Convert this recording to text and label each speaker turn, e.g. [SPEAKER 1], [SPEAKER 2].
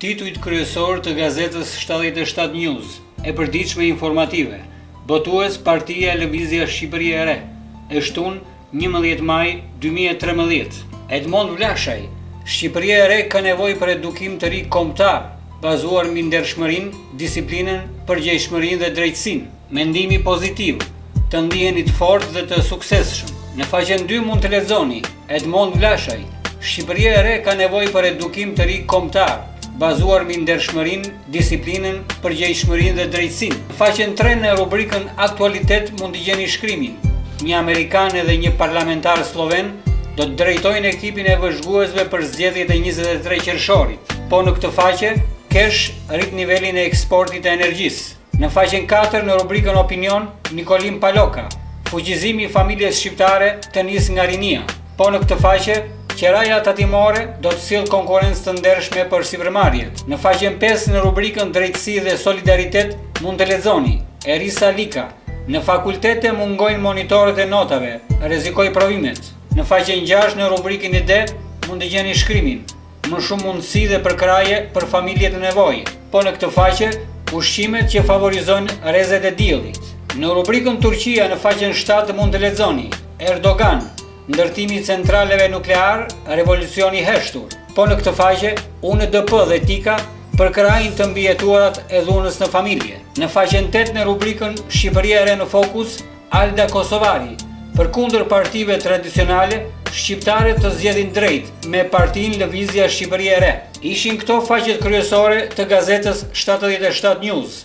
[SPEAKER 1] Titujt kryesorë të gazetës shtatëdhjetë e shtatë news, e përditshme informative, Botues Partia Lëvizja Shqipëria e Re, e shtunë, njëmbëdhjetë maj dy mijë e trembëdhjetë. Edmond Vlashaj, Shqipëria e Re ka nevojë për edukim të ri kombëtar, bazuar mbi ndershmërinë, disiplinën, përgjegjshmërinë dhe drejtësinë. Mendimi pozitiv, Të ndiheni të fortë dhe të suksesshëm. Në faqen dy mund të lexoni, Edmond Vlashaj, Shqipëria e re ka nevojë për edukim të ri kombëtar, bazuar mbi ndershmërinë, disiplinën, përgjegjshmërinë dhe drejtësinë. Në faqen tre në rubrikën Aktualitet mund të gjeni shkrimin, Një amerikane dhe një parlamentar slloven do të drejtojnë ekipin e vëzhguesve për zgjedhjet e njëzet e tre qershorit. Po në këtë faqe, KESH rrit nivelin e eksportit të energjisë. Në faqen katër në rubrikën Opinion, Nikolin Paloka, fuqizimi i familjes shqiptare të nisë nga rinia. Po në këtë faqe, qeraja tatimore do të sjellë konkurrencë të ndershme për sipërmarrjet. Në faqen 5 në rubrikën Drejtësi dhe Solidaritet mund të lexoni Erisa Lika, në fakultete mungojnë monitorët e notave, rrezikoj provimet. Në faqen 6 në rubrikën Ide mund të gjeni shkrimin Më shumë mundësi dhe përkrahje për familjet në nevojë. Po në këtë faqe, ushqimet që favorizojnë rrezet e diellit. Në rubrikën Turqia në faqen 7 mund të lexoni Erdogan, ndërtimi i centraleve nuklear, revolucioni i heshtur. Po në këtë faqe, UNDP dhe Tika përkrahin të mbijetuarat e dhunës në familje. Në faqen 8 në rubrikën Shqipëria e re në fokus, Alda Kosovari, Përkundër partive tradicionale, shqiptarët të zgjedhin drejt me partinë Lëvizja Shqipëria e Re. Ishin këto faqet kryesore të gazetës 77 News.